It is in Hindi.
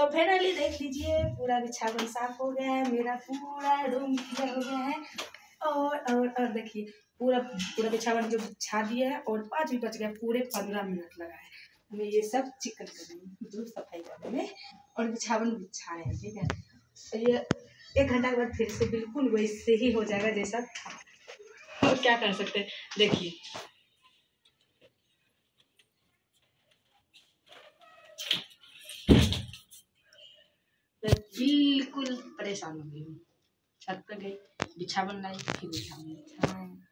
तो फाइनली देख लीजिए, पूरा बिछावन साफ़ हो गया है, मेरा पूरा रूम क्लियर हो गया है। और और और देखिए, पूरा पूरा बिछावन जो बिछा दिया है और पाँच भी बच गया, पूरे पंद्रह मिनट लगा है। हमें ये सब चिकन करने मतलब सफ़ाई करने में। और बिछावन बिछाए हैं, ठीक है। तो ये एक घंटा के बाद फिर से बिल्कुल वैसे ही हो जाएगा जैसा और क्या कर सकते देखिए बिल्कुल परेशान हो गई हूँ। छत पर गई बिछावन लाई फिर बिछावन। बाद